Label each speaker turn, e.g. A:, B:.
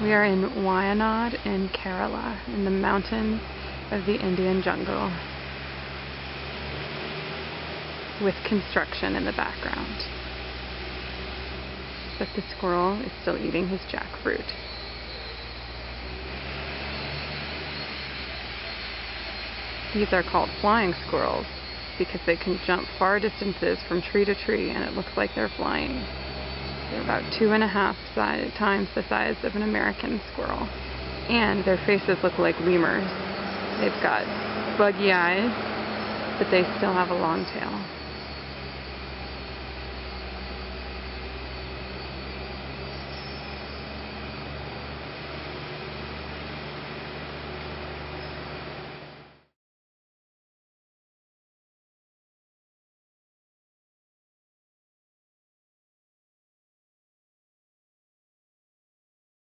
A: We are in Wayanad in Kerala, in the mountains of the Indian jungle, with construction in the background. But the squirrel is still eating his jackfruit. These are called flying squirrels because they can jump far distances from tree to tree and it looks like they're flying. They're about two and a half times the size of an American squirrel. And their faces look like lemurs. They've got buggy eyes, but they still have a long tail.